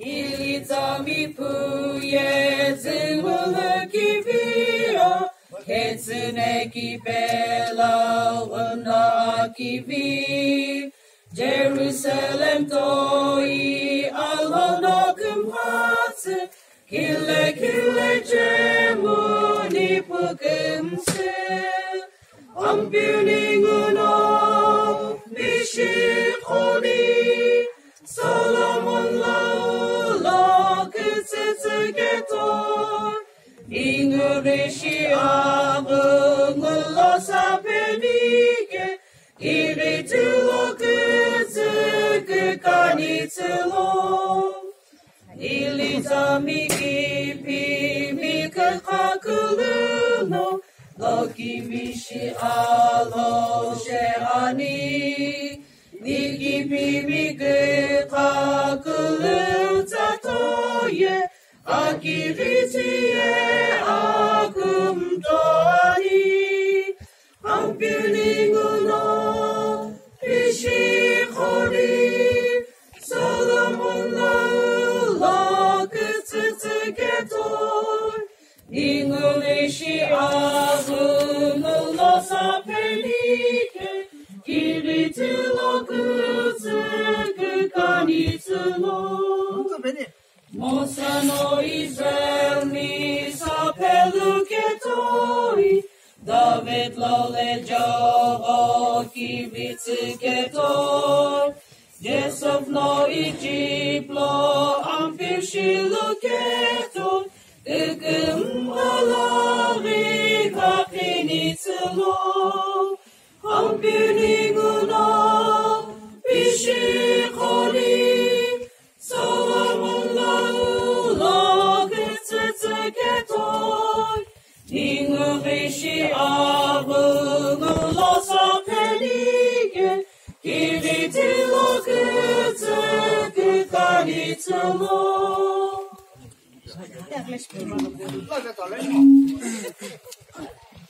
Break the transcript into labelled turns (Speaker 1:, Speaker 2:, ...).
Speaker 1: Ilizami puye zingulu kivira Ketsune kipela wana kivi Jerusalem toi alhono kumhatse Kille kille jemu ni pukumse Ambuninguno bishikoni kitsitsugetor Ingurishi agungula sapenike Iritulo kutsukukanitsulo Ilizami kipi mika kakuluno Loki mishi alo sheani Niki pipi gita kulu tatoye Akiritie akum doi. Ampininguno Pishi chori Solomon laula kitsitsiketoi Ingulishi agunulo sapelike Kiritilo Israel mi sapeluketoi David lole jogo kivitsiketoi Jesov no Egyplo ampir shiluketo Ugum alari kapinitselo Ampir ninguno Ningu vishi avunulo sapelike Kiritilo kutsukukanitselo
Speaker 2: Jävla spel.